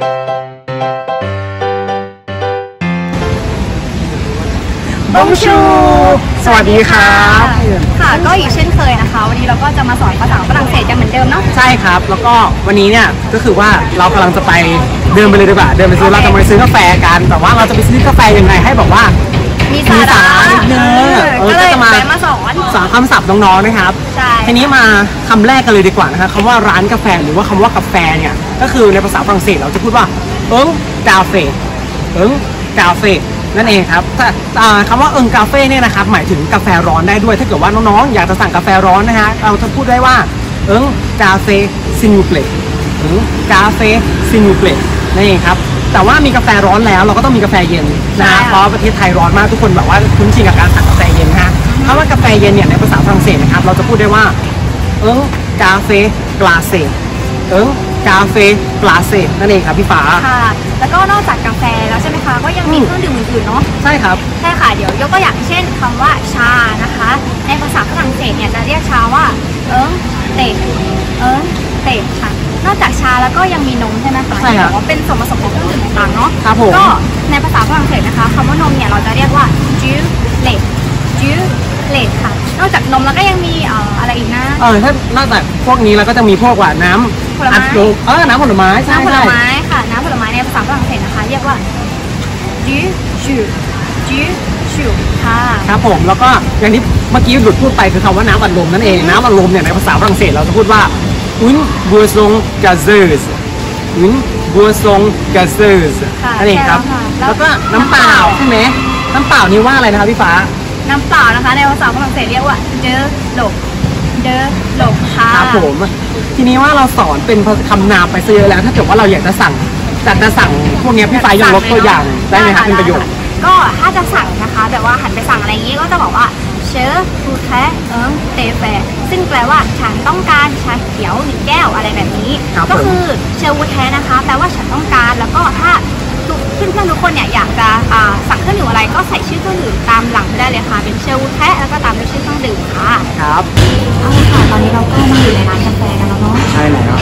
บงชู สวัสดีครับค่ะก็อีกเช่นเคยนะคะ วันนี้เราก็จะมาสอนภาษาฝรั่งเศสกันเหมือนเดิมเนาะ ใช่ครับ แล้วก็วันนี้เนี่ยก็คือว่าเรากำลังจะไปเดินไปเลยดีกว่า เดินไปซื้อโอเคเราจะไปซื้อกาแฟกัน แต่ว่าเราจะไปซื้อกาแฟยังไงให้แบบว่า มีมีสาสาระระนิดนึงเออเออก็เลยก็จะมาแวะมาสอน สอนคำศัพท์น้องๆนะครับ ใช่ ทีนี้มาคำแรกกันเลยดีกว่านะคะคำว่าร้านกาแฟหรือว่าคำว่ากาแฟเนี่ยก็คือในภาษาฝรั่งเศสเราจะพูดว่าเอิงกาเฟ่เอิงกาเฟ่นั่นเองครับแต่อ่าคำว่าเอิงกาเฟ่เนี่ยนะครับหมายถึงกาแฟร้อนได้ด้วย ถ้าเกิดว่าน้องๆอยากจะสั่งกาแฟร้อนนะฮะเราจะพูดได้ว่าเอิงกาเฟ่ซินูเปลเอิงกาเฟ่ซินูเปลนั่นเองครับ แต่ว่ามีกาแฟร้อนแล้วเราก็ต้องมีกาแฟเย็นนะฮะเพราะประเทศไทยร้อนมากทุกคนแบบว่าคุ้นชินกับการสั่งกาแฟเย็นนะฮะคำว่ากาแฟเย็นเนี่ยในภาษาฝรั่งเศสนะครับเราจะพูดได้ว่า เอิงกาเฟ่กลาเซเอิงกาเฟ่กลาเซนั่นเองครับพี่ฟ้าค่ะแล้วก็นอกจากกาแฟแล้วใช่ไหมคะก็ยังมีอืมเครื่องดื่มอื่นๆเนาะใช่ครับใช่ค่ะเดี๋ยวยกตัวอย่างเช่นคำว่าชานะคะ ในภาษาฝรั่งเศสเนี่ยจะเรียกชาว่าเอิงเตะเอิงเตะค่ะน อกจากชาแล้วก็ยังมีนมใช่ไหมคะใช่ครับที่บอกว่าเป็นส่วนผสมของเครื่องดื่มต่างๆเนาะครับผมก็ในภาษาฝรั่งเศสนะคะคำว่านมเนี่ยเราจะเรียกว่า ju le ju le ค่ะ นอกจากนมแล้วก็ยังมีเอ่ออะไรอีกนะเออถ้านอกจากพวกนี้เราก็จะมีพวกว่าน้ำผลไม้อัดลมเออน้ำผลไม้ใช่น้ำผลใช่ไม้ค่ะน้ำผลไม้ในภาษาฝรั่งเศสนะคะเรียกว่า ju ju ju ju ค่ะ ครับผมแล้วก็อย่างที่เมื่อกี้หลุดพูดไปคือคำว่าน้ำอัดลมนั่นเองน้ำอัดลมเนี่ยในภาษาฝรั่งเศสเราจะพูดว่า อุนบัวซงgazeuse une boisson gazeuse ค่ะนั่นเองครับ ใช่แล้วค่ะ แล้วก็น้ำเปล่าใช่ไหมน้ำเปล่านี่ว่าอะไรนะครับพี่ฟ้า น้ำเปล่านะคะ ในภาษาฝรั่งเศสเรียกว่า de l'eau de l'eau ค่ะ ครับผมทีนี้ว่าเราสอนเป็นคำนามไปซะเยอะแล้ว ถ้าเกิดว่าเราอยากจะสั่งอยากจะสั่งพวกเนี้ยพี่ฟ้ายังลดตัวอย่างได้ไหมครับเป็นประโยชน์ ก็ถ้าจะสั่งนะคะ แบบว่าหันไปสั่งอะไรอย่างนี้ก็จะบอกว่า je voudraisเอิงเตแฟซึ่งแปลว่าฉันต้องการชาเขียวหนึ่งแก้วอะไรแบบนี้ ครับก็ผม คือเชอวูแทนะคะ แปลว่าฉันต้องการแล้วก็ถ้าทุกเพื่อนๆทุกคนเนี่ยอยากจะอ่าสั่งเครื่องดื่มอะไรก็ใส่ชื่อเครื่องดื่มตามหลังไปได้เลยค่ะ เป็นเชอวูแทแล้วก็ตามด้วยชื่อเครื่องดื่มค่ะ ครับเอาละค่ะตอนนี้เราก็มาอยู่ในร้านกาแฟกันแล้วเนาะใช่แล้ว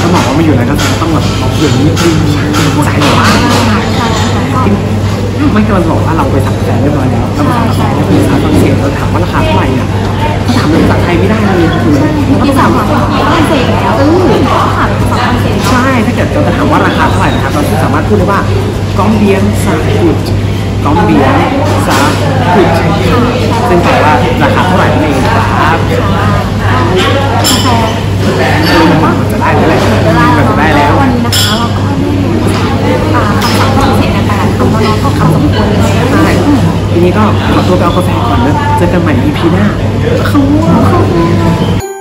ต้องบอกว่ามาอยู่ในกาแฟต้องแบบเอาเปลือกนี้ขึ้นใจหน่อยไม่กำลังบอกว่าเราไปสั่งกาแฟเรียบร้อยแล้วเราไปสั่งกาแฟแล้วเป็นภาษาฝรั่งเศสเราถามว่าราคาเท่าไหร่เนี่ยเขาถามเป็นภาษาไทยไม่ได้เลยคือเราต้องถามว่าฝรั่งเศสแล้วเออถามภาษาฝรั่งเศสใช่ ถ้าเกิดเราจะถามว่าราคาเท่าไหร่นะครับ เราสามารถพูดได้ว่ากองเบียนซาคุดกองเบียนซาคุดซึ่งแปลว่าราคาเท่าไหร่นั่นเองครับ นี้ก็ขอตัวไปเอากาแฟก่อนนะเจอกันใหม่ EP หน้าเขาเขา